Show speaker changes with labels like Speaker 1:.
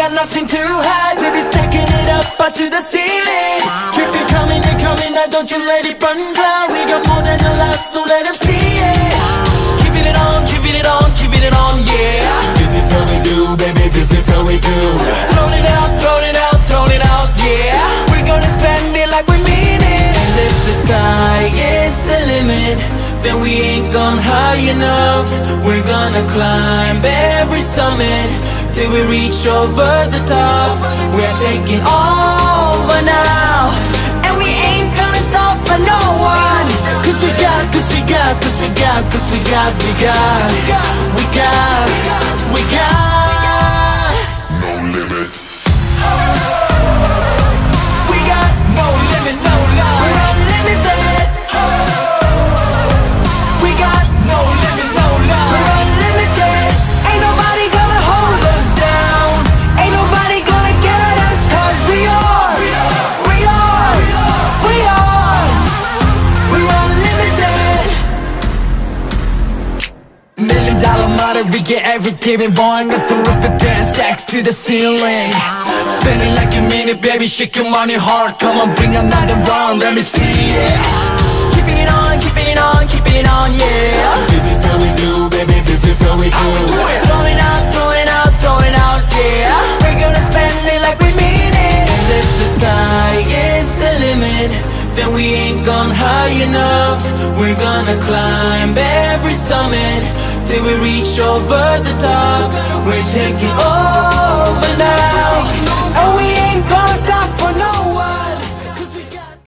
Speaker 1: to hide, baby stacking it up onto the ceiling. Keep it coming and coming, now don't you let it run dry. We got more than a lot, so let them see it. Keeping it on, keeping it on, keeping it on, yeah.
Speaker 2: This is how we do, baby, this is how we do.
Speaker 1: Throwing it out, throwing it out, throwing it out, yeah. We're gonna spend it like we mean it. And if the sky is the limit Then we ain't gone high enough. We're gonna climb every summit Till we reach over the top. We're taking over now. And we ain't gonna stop for no one. Cause we got, cause we got, cause we got, cause we got, we got we get everything we want Got the rubber band stacks to the ceiling. Spinning like a minute, baby, shake your money hard. Come on, bring another round, let me see it. Keeping it on, keeping it on, keeping it on, yeah.
Speaker 2: This is how we do, baby, this is how we do
Speaker 1: Throwing it. Out, throwing it out, throwing it out, yeah. We're gonna spend it like we mean it. And if the sky is the limit Then we ain't gone high enough. We're gonna climb every summit Till we reach over the top We're taking we